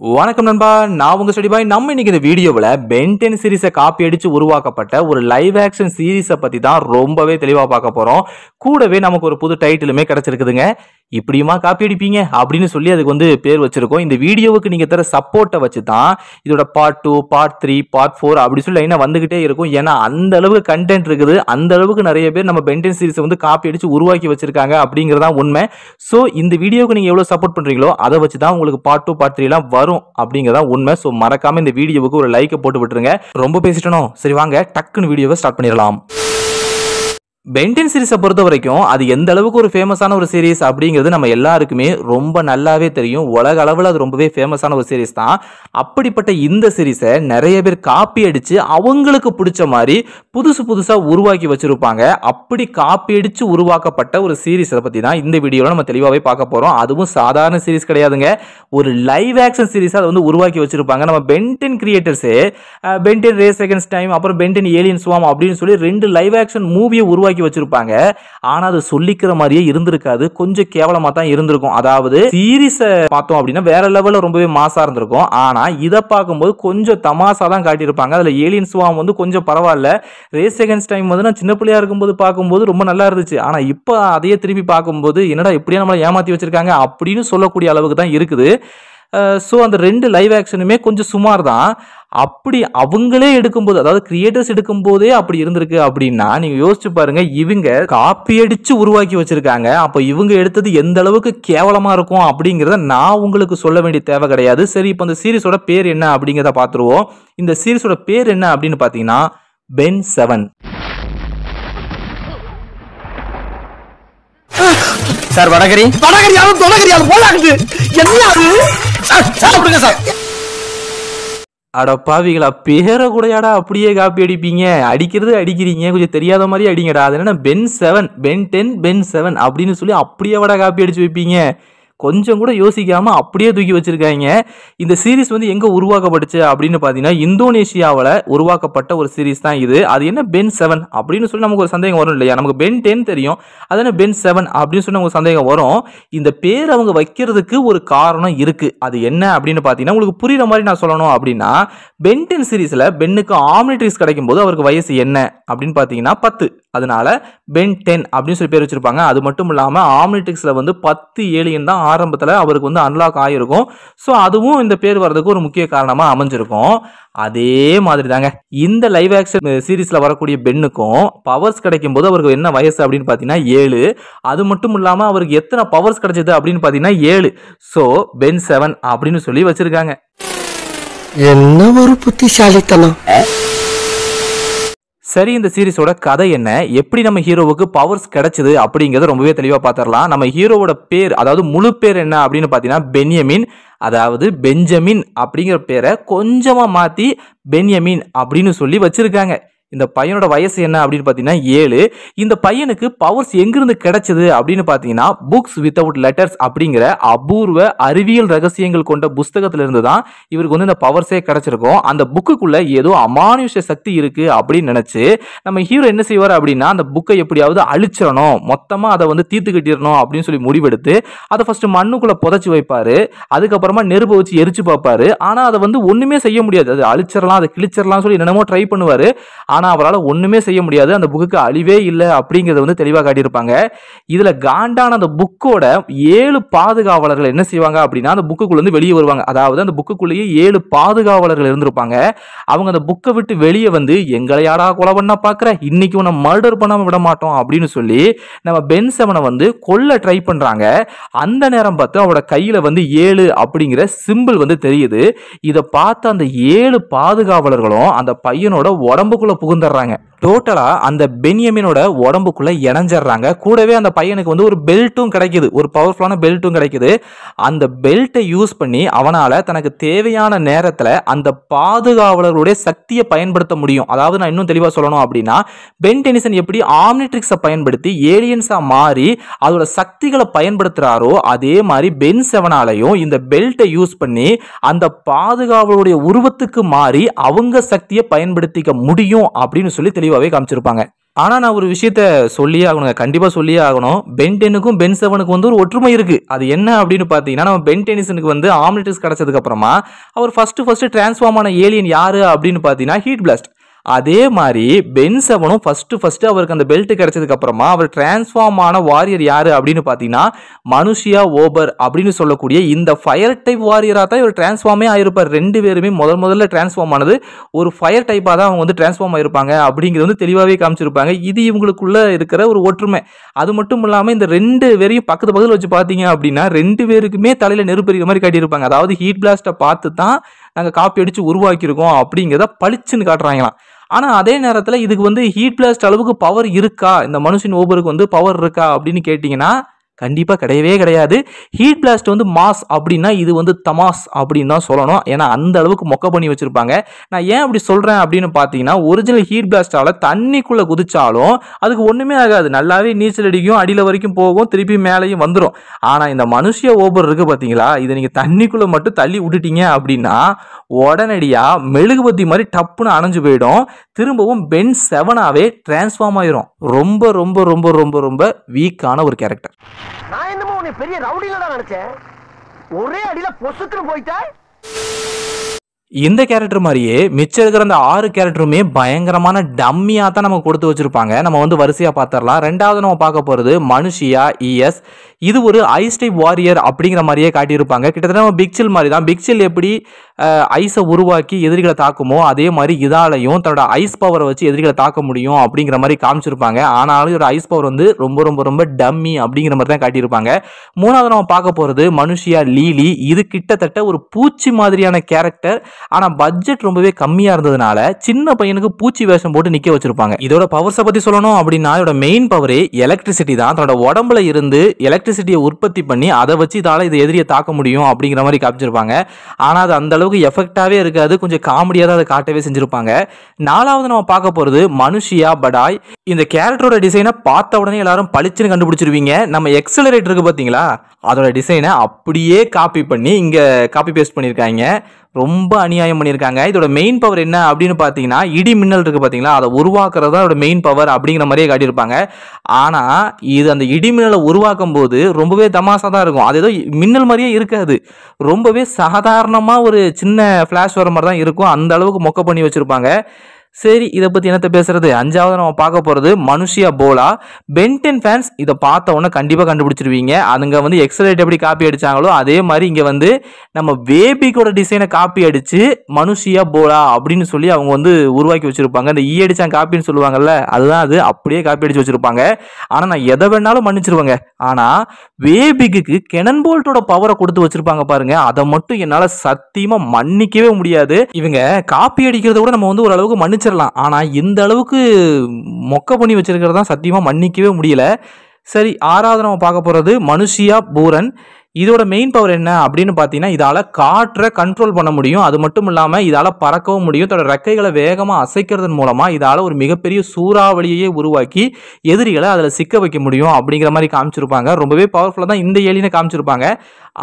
வணக்கம் நண்பா நான் உங்க ஸ்டடி பாய். நம்ம இன்னைக்கு இந்த வீடியோவில் பென்டென் சீரிஸை காப்பி அடிச்சு உருவாக்கப்பட்ட ஒரு லைவ் ஆக்ஷன் சீரிஸை பற்றி தான் ரொம்பவே தெளிவாக பார்க்க போகிறோம் கூடவே நமக்கு ஒரு புது டைட்டிலுமே கிடச்சிருக்குதுங்க. இப்படியுமா காப்பி அடிப்பீங்க? அப்படின்னு சொல்லி அதுக்கு வந்து பேர் வச்சிருக்கோம். இந்த வீடியோவுக்கு நீங்க தர சப்போர்ட்டை வச்சு தான் இதோட part two part three part four அப்படி சொல்லி லைனாக வந்துகிட்டே இருக்கும். ஏன்னா அந்த அளவுக்கு கண்டென்ட் இருக்குது. அந்த அளவுக்கு நிறைய பேர் நம்ம பென்டென் சீரிஸை வந்து காப்பி அடிச்சு உருவாக்கி வச்சிருக்காங்க அப்படிங்கிறதான் உண்மை. ஸோ இந்த வீடியோவுக்கு நீங்கள் எவ்வளோ சப்போர்ட் பண்ணுறீங்களோ அதை வச்சு தான் உங்களுக்கு பார்ட் டூ பார்ட் த்ரீலாம் வரும் அப்படிங்கிறதான் உண்மை. ஸோ மறக்காம இந்த வீடியோவுக்கு ஒரு லைக்கை போட்டு விட்டுருங்க. ரொம்ப பேசிட்டனோ? சரி வாங்க டக்குன்னு வீடியோவை ஸ்டார்ட் பண்ணிடலாம். பென்டென் சீரிஸை பொறுத்த வரைக்கும் அது எந்த அளவுக்கு ஒரு ஃபேமஸான ஒரு சீரிஸ் அப்படிங்கிறது நம்ம எல்லாருக்குமே ரொம்ப நல்லாவே தெரியும். உலக அளவில் அது ரொம்பவே ஃபேமஸான ஒரு சீரிஸ் தான். அப்படிப்பட்ட இந்த சீரிஸை நிறைய பேர் காப்பி அடித்து அவங்களுக்கு பிடிச்ச மாதிரி புதுசு புதுசாக உருவாக்கி வச்சுருப்பாங்க. அப்படி காப்பி அடித்து உருவாக்கப்பட்ட ஒரு சீரிஸை பற்றி தான் இந்த வீடியோவில் நம்ம தெளிவாகவே பார்க்க போகிறோம் அதுவும் சாதாரண சீரிஸ் கிடையாதுங்க. ஒரு லைவ் ஆக்ஷன் சீரிஸாக அதை வந்து உருவாக்கி வச்சுருப்பாங்க. நம்ம Ben Ten கிரியேட்டர்ஸே Ben Ten race seconds time அப்புறம் பென்டென் ஏலியன் சுவாம் அப்படின்னு சொல்லி ரெண்டு லைவ் ஆக்ஷன் மூவியை உருவாக்கி வச்சிருப்பாங்க. ஆனால் அது சொல்லிக்கிற மாதிரியே இருந்திருக்காது. கொஞ்சம் கேவலமாக தான் இருந்திருக்கும். அதாவது சீரிஸை பார்த்தோம் அப்படின்னா வேற லெவலில் ரொம்பவே மாசா இருந்திருக்கும். ஆனால் இதை பார்க்கும்போது கொஞ்சம் தமாசா தான் காட்டியிருப்பாங்க. அதில் ஏலியன் ஸ்வாம் வந்து கொஞ்சம் பரவாயில்ல. ரேஸ் செகண்ட்ஸ் டைம் வந்து நான் சின்ன பிள்ளையா இருக்கும்போது பார்க்கும்போது ரொம்ப நல்லா இருந்துச்சு. ஆனால் இப்போ அதையே திருப்பி பார்க்கும்போது என்னடா இப்படியே நம்மளை ஏமாற்றி வச்சிருக்காங்க? அப்படின்னு சொல்லக்கூடிய அளவுக்கு தான் இருக்குது. ஸோ அந்த ரெண்டு லைவ் ஆக்ஷனுமே கொஞ்சம் சுமார் தான். அப்படி அவங்களே எடுக்கும்போது அதாவது கிரியேட்டர்ஸ் எடுக்கும்போதே அப்படி இருந்திருக்கு அப்படின்னா நீங்க யோசிச்சு பாருங்க இவங்க காப்பி அடிச்சு உருவாக்கி வச்சிருக்காங்க. அப்போ இவங்க எடுத்தது எந்த அளவுக்கு கேவலமா இருக்கும் அப்படிங்கிறத நான் உங்களுக்கு சொல்ல வேண்டிய தேவை கிடையாது. சரி இப்போ இந்த சீரிஸோட பேர் என்ன அப்படிங்கிறத பார்த்துருவோம். இந்த சீரிஸோட பேர் என்ன அப்படின்னு பார்த்தீங்கன்னா பென் செவன் சார் வடகரி? வடகரியாலும் தொடகரியாலும் போலாகுது என்ன அது? சார் சாப்பிடுங்க சார். அட பாவிகளா பேரை கூடயாடா அப்படியே காப்பி அடிப்பீங்க? அடிக்கிறது அடிக்கிறீங்க. கொஞ்சம் தெரியாத மாதிரி அடிங்கடா. அது என்னன்னா Ben seven Ben ten Ben seven அப்படின்னு சொல்லி அப்படியே வட காப்பி அடிச்சு வைப்பீங்க. கொஞ்சம் கூட யோசிக்காமல் அப்படியே தூக்கி வச்சுருக்காங்க. இந்த சீரிஸ் வந்து எங்கே உருவாக்கப்பட்டுச்சு அப்படின்னு பார்த்தீங்கன்னா இந்தோனேஷியாவில் உருவாக்கப்பட்ட ஒரு சீரிஸ் தான் இது. அது என்ன? பென் செவன் அப்படின்னு சொல்லி நமக்கு ஒரு சந்தேகம் வரும் இல்லையா? நமக்கு பென் டென் தெரியும். அது என்ன? பென் செவன் அப்படின்னு சொல்லி நமக்கு சந்தேகம் வரும். இந்த பேர் அவங்க வைக்கிறதுக்கு ஒரு காரணம் இருக்குது அது என்ன அப்படின்னு பார்த்தீங்கன்னா உங்களுக்கு புரிகிற மாதிரி நான் சொல்லணும் அப்படின்னா பென் டென் சீரிஸில் பென்னுக்கு ஆம்னிட்ரிக்ஸ் கிடைக்கும் போது அவருக்கு வயசு என்ன அப்படின்னு பார்த்தீங்கன்னா பத்து. அதனால பென் டென் அப்படின்னு சொல்லி பேர் வச்சிருப்பாங்க. அது மட்டும் இல்லாமல் ஆம்னிட்ரிக்ஸில் வந்து பத்து ஏழியன் தான் ஆரம்பத்தில் அவருக்கு வந்து அன்லாக் ஆகிருக்கும் ஸோ அதுவும் இந்த பேர் வர்றதுக்கு ஒரு முக்கிய காரணமாக அமைஞ்சிருக்கும். அதே மாதிரி தாங்க இந்த லைவ் ஆக்ஷன் சீரீஸில் வரக்கூடிய பென்னுக்கும் பவர்ஸ் கிடைக்கும் போது அவருக்கு என்ன வயசு அப்படின்னு பார்த்தீங்கன்னா ஏழு. அது மட்டும் இல்லாமல் அவருக்கு எத்தனை பவர்ஸ் கிடைச்சது அப்படின்னு பார்த்தீங்கன்னா ஏழு. ஸோ பென் செவன் அப்படின்னு சொல்லி வச்சிருக்காங்க. என்ன ஒரு புத்திசாலித்தனம். சரி இந்த சீரிஸோட கதை என்ன? எப்படி நம்ம ஹீரோவுக்கு பவர்ஸ் கிடைச்சது அப்படிங்கிறத ரொம்பவே தெளிவாக பார்த்துடலாம் நம்ம ஹீரோவோட பேர் அதாவது முழு பேர் என்ன அப்படின்னு பார்த்தீங்கன்னா பென்யமின். அதாவது பெஞ்சமின் அப்படிங்கிற பேரை கொஞ்சமாக மாற்றி பென்யமின் அப்படின்னு சொல்லி வச்சுருக்காங்க. இந்த பையனோட வயசு என்ன அப்படின்னு பார்த்தீங்கன்னா ஏழு. இந்த பையனுக்கு பவர்ஸ் எங்கிருந்து கிடைச்சது அப்படின்னு பார்த்தீங்கன்னா புக்ஸ் வித்தவுட் லெட்டர்ஸ் அப்படிங்கிற அபூர்வ அறிவியல் ரகசியங்கள் கொண்ட புஸ்தகத்திலிருந்து தான் இவருக்கு வந்து இந்த பவர்ஸே கிடைச்சிருக்கும். அந்த புக்குக்குள்ள ஏதோ அமானுஷ சக்தி இருக்கு அப்படின்னு நினைச்சு நம்ம ஹீரோ என்ன செய்வார் அப்படின்னா அந்த புக்கை எப்படியாவது அழிச்சிடணும். மொத்தமாக அதை வந்து தீர்த்து கட்டிடணும் அப்படின்னு சொல்லி முடிவெடுத்து அதை ஃபர்ஸ்ட் மண்ணுக்குள்ள புதைச்சி வைப்பாரு. அதுக்கப்புறமா நெருப்பை வச்சு எரிச்சு பார்ப்பாரு. ஆனால் அதை வந்து ஒன்றுமே செய்ய முடியாது. அது அழிச்சிடலாம் அதை கிழிச்சிடலாம் சொல்லி என்னென்னமோ ட்ரை பண்ணுவார். ஆனால் அவரால் ஒன்றுமே செய்ய முடியாது. அந்த புக்குக்கு அழிவே இல்லை அப்படிங்கிறத வந்து தெளிவாக காட்டியிருப்பாங்க. இதில் காண்டான அந்த புக்கோட ஏழு பாதுகாவலர்கள் என்ன செய்வாங்க அப்படின்னா அந்த புக்குக்குள்ளேருந்து வெளியே வருவாங்க. அதாவது அந்த புக்குக்குள்ளேயே ஏழு பாதுகாவலர்கள் இருந்திருப்பாங்க. அவங்க அந்த புக்கை விட்டு வெளியே வந்து எங்களை யாரா கொலை பண்ண பார்க்குற? இன்னைக்கு உன்னை மர்டர் பண்ணாமல் விட மாட்டோம் அப்படின்னு சொல்லி நம்ம பென் செவனை வந்து கொல்ல ட்ரை பண்ணுறாங்க அந்த நேரம் பார்த்து அவரோட கையில் வந்து ஏழு அப்படிங்கிற சிம்பிள் வந்து தெரியுது. இதை பார்த்து அந்த ஏழு பாதுகாவலர்களும் அந்த பையனோட உடம்புக்குள்ளே புகு புகுந்துடுறாங்க. டோட்டலாக அந்த பென்யமினோட உடம்புக்குள்ளே இணைஞ்சிடுறாங்க. கூடவே அந்த பையனுக்கு வந்து ஒரு பெல்ட்டும் கிடைக்குது. ஒரு பவர்ஃபுல்லான பெல்ட்டும் கிடைக்குது. அந்த பெல்ட்டை யூஸ் பண்ணி அவனால் தனக்கு தேவையான நேரத்தில் அந்த பாதுகாவலர்களுடைய சக்தியை பயன்படுத்த முடியும். அதாவது நான் இன்னும் தெளிவாக சொல்லணும் அப்படின்னா பென் டெனிசன் எப்படி ஆம்னிட்ரிக்ஸை பயன்படுத்தி ஏலியன்ஸாக மாறி அதோட சக்திகளை பயன்படுத்துகிறாரோ அதே மாதிரி பென் செவனாலையும் இந்த பெல்ட்டை யூஸ் பண்ணி அந்த பாதுகாவலுடைய உருவத்துக்கு மாறி அவங்க சக்தியை பயன்படுத்திக்க முடியும் அப்படின்னு சொல்லி தெளிவாகவே காமிச்சிருப்பாங்க. ஆனால் நான் ஒரு விஷயத்த சொல்லியே ஆகணுங்க. கண்டிப்பாக சொல்லியே ஆகணும். பென் டென்னுக்கும் பென் செவனுக்கும் வந்து ஒரு ஒற்றுமை இருக்குது அது என்ன அப்படின்னு பார்த்தீங்கன்னா நம்ம பென் டென்னிசனுக்கு வந்து ஆம்னிட்டிஸ் கிடைச்சதுக்கு அப்புறமா அவர் ஃபஸ்ட்டு ஃபஸ்ட்டு டிரான்ஸ்ஃபார்ம் ஆன ஏலியன் யார் அப்படின்னு பார்த்தீங்கன்னா ஹீட் பிளாஸ்ட் அதே மாதிரி பென் செவனும் ஃபஸ்ட்டு ஃபஸ்ட்டு அவருக்கு அந்த பெல்ட் கிடைச்சதுக்கு அப்புறமா அவர் டிரான்ஸ்ஃபார்ம் ஆன வாரியர் யார் அப்படின்னு பார்த்தீங்கன்னா மனுஷியா ஓபர் அப்படின்னு சொல்லக்கூடிய இந்த ஃபயர் டைப் வாரியராக தான் இவர் டிரான்ஸ்ஃபார்மே ஆயிருப்பார். ரெண்டு பேருமே முதல் முதல்ல டிரான்ஸ்ஃபார்ம் ஆனது ஒரு ஃபயர் டைப்பாக தான் அவங்க வந்து டிரான்ஸ்ஃபார்ம் ஆயிருப்பாங்க அப்படிங்கிறது வந்து தெளிவாகவே காமிச்சிருப்பாங்க. இது இவங்களுக்குள்ள இருக்கிற ஒரு ஒற்றுமை. அது மட்டும் இல்லாமல் இந்த ரெண்டு பேரையும் பக்கத்து பக்கத்தில் வச்சு பார்த்தீங்க அப்படின்னா ரெண்டு பேருக்குமே தலையில் நெருப்பறிக்கிற மாதிரி காட்டியிருப்பாங்க. அதாவது ஹீட் பிளாஸ்ட்டை பார்த்து தான் நாங்கள் காப்பி அடித்து உருவாக்கியிருக்கோம் அப்படிங்கிறத பளிச்சுன்னு காட்டுறாங்களாம். ஆனால் அதே நேரத்தில் இதுக்கு வந்து ஹீட் பிளாஸ்ட் அளவுக்கு பவர் இருக்கா? இந்த மனுஷன் ஓபருக்கு வந்து பவர் இருக்கா? அப்படின்னு கேட்டிங்கன்னா கண்டிப்பாக கிடையவே கிடையாது. ஹீட் பிளாஸ்ட் வந்து மாஸ் அப்படின்னா இது வந்து தமாஸ் அப்படின்னு தான் சொல்லணும். ஏன்னா அந்த அளவுக்கு மொக்க பண்ணி வச்சுருப்பாங்க. நான் ஏன் அப்படி சொல்கிறேன் அப்படின்னு பார்த்தீங்கன்னா ஒரிஜினல் ஹீட் பிளாஸ்டால் தண்ணிக்குள்ளே குதிச்சாலும் அதுக்கு ஒன்றுமே ஆகாது. நல்லாவே நீச்சல் அடிக்கும் அடியில் வரைக்கும் போகும் திருப்பி மேலேயும் வந்துடும் ஆனால் இந்த மனுஷிய ஓபர் இருக்குது பார்த்தீங்களா இதை நீங்கள் தண்ணிக்குள்ளே மட்டும் தள்ளி விட்டுட்டீங்க அப்படின்னா உடனடியாக மெழுகுபத்தி மாதிரி டப்புன்னு அணைஞ்சு போயிடும். திரும்பவும் பென் செவனாகவே டிரான்ஸ்ஃபார்ம் ஆயிரும். ரொம்ப ரொம்ப ரொம்ப ரொம்ப ரொம்ப வீக்கான ஒரு கேரக்டர் நான் என்னமோ உன்னை பெரிய ரவுடில தான் நினைச்சேன். ஒரே அடியில பொசுக்குன்னு போயிட்டா? இந்த கேரக்டர் மாதிரியே மிச்சம் இருக்கிற அந்த ஆறு கேரக்டருமே பயங்கரமான டம்மியாக தான் நமக்கு கொடுத்து வச்சுருப்பாங்க. நம்ம வந்து வரிசையாக பார்த்துடலாம் ரெண்டாவது நம்ம பார்க்க போகிறது மனுஷியா இஎஸ் இது ஒரு ஐஸ் டைப் வாரியர் அப்படிங்கிற மாதிரியே காட்டியிருப்பாங்க. கிட்டத்தட்ட நம்ம பிக்சில் மாதிரி தான் பிக்சில் எப்படி ஐஸை உருவாக்கி எதிரிகளை தாக்குமோ அதே மாதிரி இதாலையும் தன்னோட ஐஸ் பவரை வச்சு எதிரிகளை தாக்க முடியும் அப்படிங்கிற மாதிரி காமிச்சிருப்பாங்க. ஆனாலும் ஒரு ஐஸ் பவர் வந்து ரொம்ப ரொம்ப ரொம்ப டம்மி அப்படிங்கிற மாதிரி தான் காட்டியிருப்பாங்க. மூணாவது நம்ம பார்க்க போகிறது மனுஷியா லீலி. இது கிட்டத்தட்ட ஒரு பூச்சி மாதிரியான கேரக்டர் ஆனால் பட்ஜெட் ரொம்பவே கம்மியாக இருந்ததுனால சின்ன பையனுக்கு பூச்சி வேஷம் போட்டு நிற்க வச்சிருப்பாங்க. இதோட பவர்ஸை பற்றி சொல்லணும் அப்படின்னா இதோட மெயின் பவரே எலக்ட்ரிசிட்டி தான். தன்னோட உடம்புல இருந்து எலக்ட்ரிசிட்டியை உற்பத்தி பண்ணி அதை வச்சு இதால் இது எதிரியை தாக்க முடியும் அப்படிங்கிற மாதிரி காமிச்சிருப்பாங்க. ஆனால் அது அந்த அளவுக்கு எஃபெக்டாகவே இருக்காது. கொஞ்சம் காமெடியாக தான் அதை காட்டவே செஞ்சுருப்பாங்க. நாலாவது நம்ம பார்க்க போகிறது மனுஷியா படாய். இந்த கேரக்டரோட டிசைனை பார்த்த உடனே எல்லாரும் பளிச்சுன்னு கண்டுபிடிச்சிருவீங்க. நம்ம எக்ஸலரேட் இருக்கு பார்த்தீங்களா அதோட டிசைனை அப்படியே காப்பி பண்ணி இங்கே காப்பி பேஸ்ட் பண்ணியிருக்காங்க. ரொம்ப அநியாயம் பண்ணியிருக்காங்க. இதோட மெயின் பவர் என்ன அப்படின்னு பார்த்தீங்கன்னா இடி மின்னல் இருக்குது பார்த்தீங்களா அதை உருவாக்குறது தான் அதோட மெயின் பவர் அப்படிங்கிற மாதிரியே காட்டியிருப்பாங்க. ஆனால் இது அந்த இடி மின்னலை உருவாக்கும் போது ரொம்பவே தமாசாக தான் இருக்கும். அது ஏதோ மின்னல் மாதிரியே இருக்காது. ரொம்பவே சாதாரணமாக ஒரு சின்ன ஃப்ளாஷ் வர மாதிரி தான் இருக்கும். அந்த அளவுக்கு மொக்க பண்ணி வச்சுருப்பாங்க. சரி இதை பற்றி என்னத்த பேசுறது? அஞ்சாவது நம்ம பார்க்க போகிறது மனுஷியா போலா? பென்டென் ஃபேன்ஸ் இதை பார்த்த உடனே கண்டிப்பாக கண்டுபிடிச்சிருவீங்க. அதுங்க வந்து எக்ஸலேட் எப்படி காப்பி அடித்தாங்களோ அதே மாதிரி இங்கே வந்து நம்ம வேபிக்கோட டிசைனை காப்பி அடித்து மனுஷியா போலா அப்படின்னு சொல்லி அவங்க வந்து உருவாக்கி வச்சுருப்பாங்க. இந்த e ஈ அடித்தான் காப்பின்னு சொல்லுவாங்கல்ல அதுதான் அது. அப்படியே காப்பி அடித்து வச்சுருப்பாங்க. ஆனால் நான் எதை வேணாலும் மன்னிச்சிருவாங்க. ஆனால் வேபிக்கு கெனன் போல்ட்டோட பவரை கொடுத்து வச்சுருப்பாங்க பாருங்கள் அதை மட்டும் என்னால் சத்தியமாக மன்னிக்கவே முடியாது. இவங்க காப்பி அடிக்கிறத கூட நம்ம வந்து ஓரளவுக்கு மன்னிச்சிடலாம். ஆனால் இந்த அளவுக்கு மொக்க பண்ணி வச்சிருக்கிறது தான் சத்தியமாக மன்னிக்கவே முடியல. சரி ஆறாவது நம்ம பார்க்க போகிறது மனுஷியா பூரன். இதோட மெயின் பவர் என்ன அப்படின்னு பார்த்தீங்கன்னா இதால் காற்றை கண்ட்ரோல் பண்ண முடியும். அது மட்டும் இல்லாமல் இதால் பறக்கவும் முடியும். தன்னோட ரெக்கைகளை வேகமாக அசைக்கிறதன் மூலமாக இதால் ஒரு மிகப்பெரிய சூறாவளியையே உருவாக்கி எதிரிகளை அதில் சிக்க வைக்க முடியும் அப்படிங்கிற மாதிரி காமிச்சிருப்பாங்க. ரொம்பவே பவர்ஃபுல்லாக தான் இந்த ஏலினை காமிச்சிருப்பாங்க.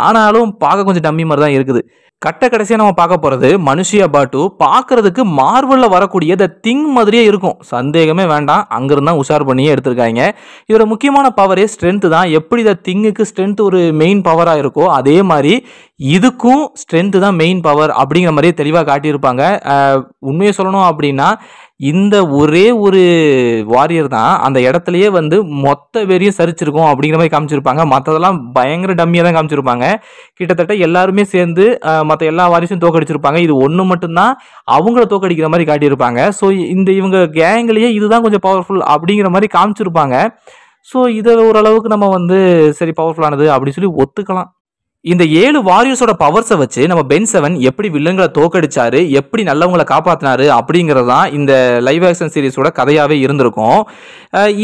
ஆனாலும் பார்க்க கொஞ்சம் டம்மி மாதிரி தான் இருக்குது. கட்ட கடைசியாக நம்ம பார்க்க போகிறது மனுஷியா பாட்டு பார்க்கறதுக்கு மார்வலில் வரக்கூடிய த திங் மாதிரியே இருக்கும். சந்தேகமே வேண்டாம். அங்கிருந்தா உஷார் பண்ணியே எடுத்திருக்காங்க. இதோட முக்கியமான பவரே ஸ்ட்ரென்த்து தான். எப்படி த திங்குக்கு ஸ்ட்ரென்த் ஒரு மெயின் பவராக இருக்கோ அதே மாதிரி இதுக்கும் ஸ்ட்ரென்த்து தான் மெயின் பவர் அப்படிங்கிற மாதிரியே தெளிவாக காட்டியிருப்பாங்க. உண்மையை சொல்லணும் அப்படின்னா இந்த ஒரே ஒரு வாரியர் தான் அந்த இடத்துலையே வந்து மொத்த பேரையும் சரிச்சிருக்கும் அப்படிங்கிற மாதிரி காமிச்சிருப்பாங்க. மற்றதெல்லாம் பயங்கர டம்மியாக தான் காமிச்சிருப்பாங்க. கிட்டத்தட்ட எல்லாருமே சேர்ந்து மற்ற எல்லா வாரிசும் தோக்கடிச்சிருப்பாங்க. இது ஒன்று மட்டும்தான் அவங்கள தோக்கடிக்கிற மாதிரி காட்டியிருப்பாங்க. ஸோ இந்த இவங்க கேங்லேயே இதுதான் கொஞ்சம் பவர்ஃபுல் அப்படிங்கிற மாதிரி காமிச்சிருப்பாங்க. ஸோ இதை ஓரளவுக்கு நம்ம வந்து சரி பவர்ஃபுல்லானது அப்படின்னு சொல்லி ஒத்துக்கலாம். இந்த ஏழு வாரியர்ஸோட பவர்ஸை வச்சு நம்ம பென் செவன் எப்படி வில்லங்களை தோக்கடிச்சாரு எப்படி நல்லவங்களை காப்பாத்தினாரு அப்படிங்கிறது தான் இந்த லைவ் ஆக்ஷன் சீரிஸோட கதையாகவே இருந்திருக்கும்.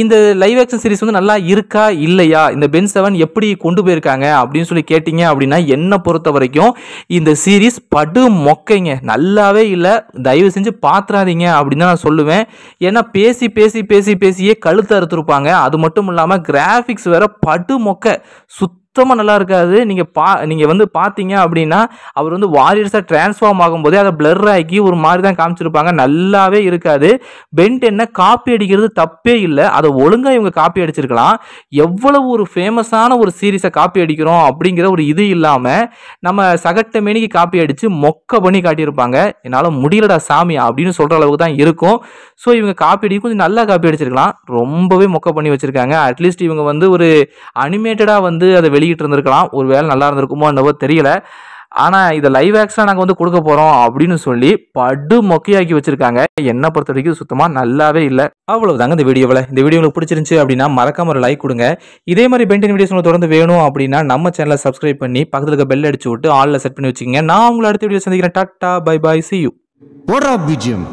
இந்த லைவ் ஆக்ஷன் சீரிஸ் வந்து நல்லா இருக்கா இல்லையா? இந்த பென் செவன் எப்படி கொண்டு போயிருக்காங்க அப்படின்னு சொல்லி கேட்டிங்க அப்படின்னா என்னை பொறுத்த வரைக்கும் இந்த சீரிஸ் படு மொக்கைங்க. நல்லாவே இல்லை. தயவு செஞ்சு பாத்துறாதீங்க அப்படின்னு தான் நான் சொல்லுவேன். ஏன்னா பேசி பேசி பேசி பேசியே கழுத்து அறுத்துருப்பாங்க. அது மட்டும் இல்லாமல் கிராஃபிக்ஸ் வேற படு மொக்க. சுத்த சுத்தமாக நல்லா இருக்காது. நீங்கள் பா நீங்கள் வந்து பார்த்தீங்க அப்படின்னா அவர் வந்து வாரியர்ஸாக டிரான்ஸ்ஃபார்ம் ஆகும்போதே அதை பிளர் ஆக்கி ஒரு மாதிரி தான் காமிச்சிருப்பாங்க. நல்லாவே இருக்காது. பென்ட் என்ன காப்பி அடிக்கிறது தப்பே இல்லை. அதை ஒழுங்காக இவங்க காப்பி அடிச்சிருக்கலாம். எவ்வளவு ஒரு ஃபேமஸான ஒரு சீரீஸை காப்பி அடிக்கிறோம் அப்படிங்கிற ஒரு இது இல்லாமல் நம்ம சகட்ட மேனிக்கு காப்பி அடித்து மொக்க பண்ணி காட்டியிருப்பாங்க. என்னால் முடியலடா சாமி அப்படின்னு சொல்கிற அளவுக்கு தான் இருக்கும். ஸோ இவங்க காப்பி அடி கொஞ்சம் நல்லா காப்பி அடிச்சிருக்கலாம். ரொம்பவே மொக்க பண்ணி வச்சுருக்காங்க. அட்லீஸ்ட் இவங்க வந்து ஒரு அனிமேட்டடாக வந்து அதை வெளியே வெளியிட்டு இருந்திருக்கலாம் ஒரு வேலை நல்லா இருந்திருக்குமோ என்னவோ தெரியல. ஆனால் இதை லைவ் ஆக்ஷனாக நாங்கள் வந்து கொடுக்க போகிறோம் அப்படின்னு சொல்லி படு மொக்கையாக்கி வச்சுருக்காங்க. என்னை பொறுத்த வரைக்கும் சுத்தமாக நல்லாவே இல்லை. அவ்வளோதாங்க இந்த வீடியோவில் இந்த வீடியோ உங்களுக்கு பிடிச்சிருந்துச்சு அப்படின்னா மறக்காம ஒரு லைக் கொடுங்க. இதே மாதிரி பென்டின் வீடியோஸ் உங்களுக்கு தொடர்ந்து வேணும் அப்படின்னா நம்ம சேனலை சப்ஸ்கிரைப் பண்ணி பக்கத்தில் இருக்க பெல் அடிச்சு விட்டு ஆலில் செட் பண்ணி வச்சுக்கோங்க. நான் உங்களை அடுத்த வீடியோ சந்திக்கிறேன். Tata bye bye see you போடுறா பிஜிஎம்